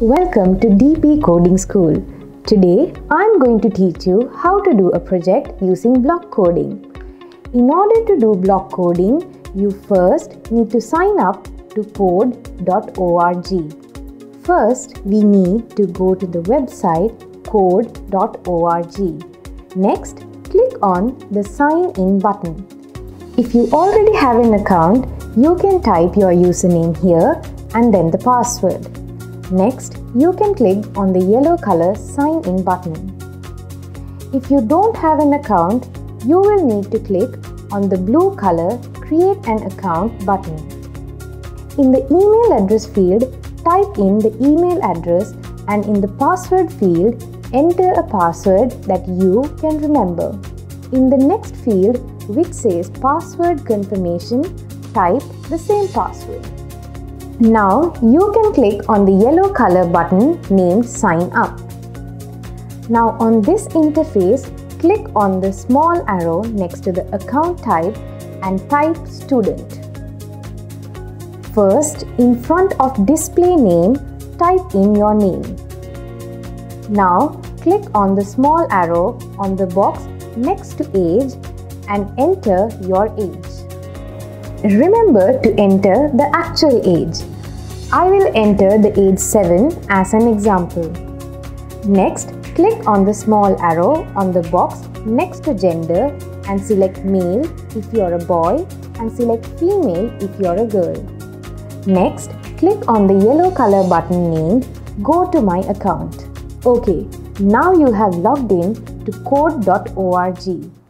Welcome to DP Coding School. Today I'm going to teach you how to do a project using block coding. In order to do block coding, you first need to sign up to code.org. First, we need to go to the website code.org. Next, click on the sign in button. If you already have an account, you can type your username here and then the password. Next, you can click on the yellow color sign in button. If you don't have an account, you will need to click on the blue color create an account button. In the email address field, type in the email address and in the password field, enter a password that you can remember. In the next field, which says password confirmation, type the same password. Now you can click on the yellow color button named sign up. Now on this interface, click on the small arrow next to the account type and type student. First, in front of display name, type in your name. Now, click on the small arrow on the box next to age and enter your age. Remember to enter the actual age. I will enter the age 7 as an example. Next, click on the small arrow on the box next to gender and select male if you are a boy and select female if you are a girl. Next, click on the yellow color button named Go to my account. Okay, now you have logged in to code.org.